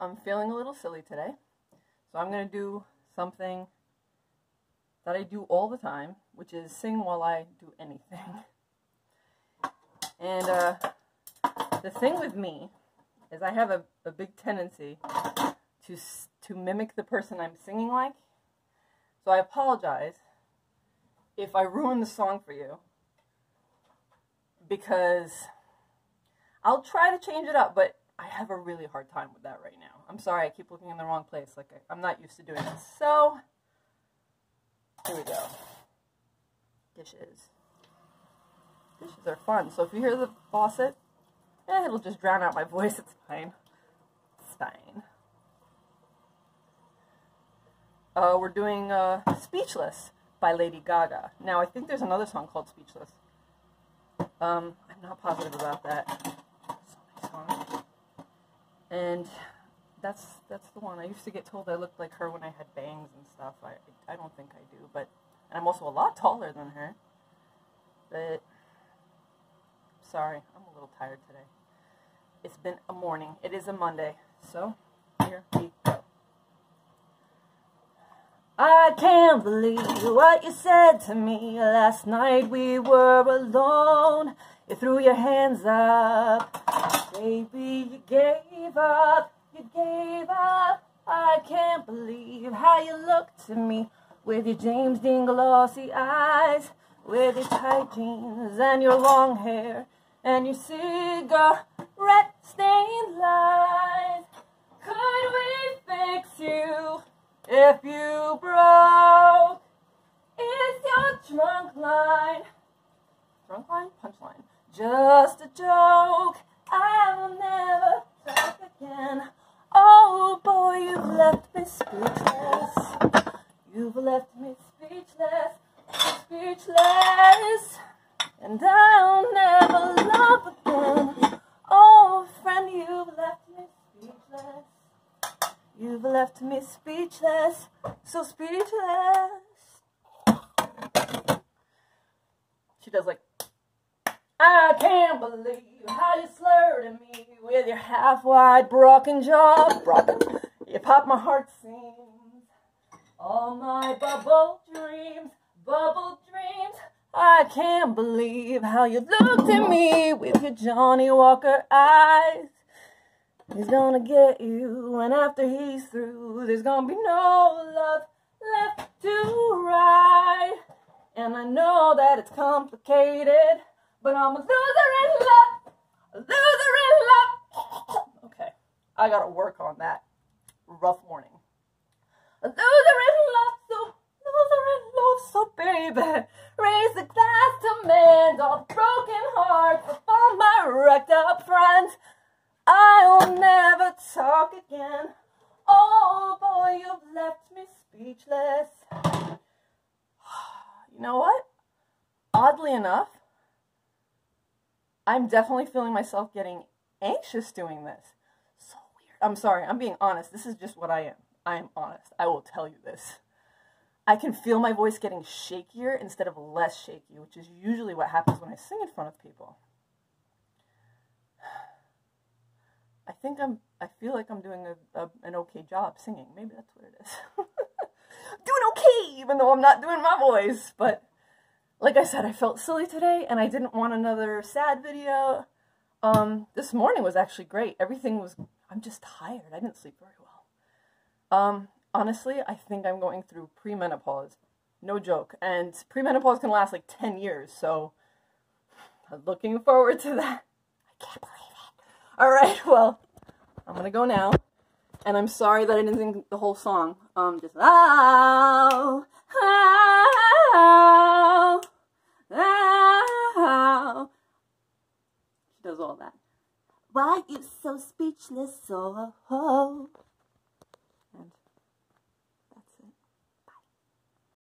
I'm feeling a little silly today, so I'm going to do something that I do all the time, which is sing while I do anything. And uh, the thing with me is I have a, a big tendency to, to mimic the person I'm singing like. So I apologize if I ruin the song for you because I'll try to change it up, but I have a really hard time with that right now. I'm sorry, I keep looking in the wrong place. Like, I, am not used to doing this. So, here we go. Dishes. Dishes are fun. So if you hear the faucet, eh, it'll just drown out my voice. It's fine. It's fine. Uh, we're doing uh, Speechless by Lady Gaga. Now, I think there's another song called Speechless. Um, I'm not positive about that. And that's that's the one. I used to get told I looked like her when I had bangs and stuff. I I don't think I do, but and I'm also a lot taller than her. But sorry, I'm a little tired today. It's been a morning. It is a Monday. So, here we go. I can't believe what you said to me last night. We were alone. You threw your hands up. Baby, you gave up. You gave up. I can't believe how you looked to me with your James Dean glossy eyes, with your tight jeans and your long hair and your cigarette stained lies. Could we fix you if you broke? It's your trunk line. Trunk line? Punchline. Just a joke. I will never talk again. Oh boy, you've left me speechless. You've left me speechless, speechless. And I'll never love again. Oh, friend, you've left me speechless. You've left me speechless, so speechless. She does like I can't believe how you slurred at me with your half-wide broken jaw. Broken. You pop my heart seams. All my bubble dreams, bubble dreams. I can't believe how you looked at me with your Johnnie Walker eyes. He's gonna get you, and after he's through, there's gonna be no love left to ride. And I know that it's complicated. But I'm a loser in love, in love. Okay, I gotta work on that. Rough morning. In love, so loser in love, so baby, raise a glass to mend all broken hearts of all my wrecked up friends. I'll never talk again. Oh boy, you've left me speechless. You know what? Oddly enough, I'm definitely feeling myself getting anxious doing this. So weird. I'm sorry, I'm being honest. This is just what I am. I am honest. I will tell you this. I can feel my voice getting shakier instead of less shaky, which is usually what happens when I sing in front of people. I think I'm, I feel like I'm doing a, a an okay job singing. Maybe that's what it is. doing okay, even though I'm not doing my voice, but like I said, I felt silly today and I didn't want another sad video. Um, this morning was actually great. Everything was, I'm just tired. I didn't sleep very well. Um, honestly, I think I'm going through premenopause. No joke. And premenopause can last like 10 years, so I'm looking forward to that. I can't believe it. All right, well, I'm going to go now. And I'm sorry that I didn't sing the whole song. Um, just, oh, oh. Ah, she does all that. Why you so speechless? Oh.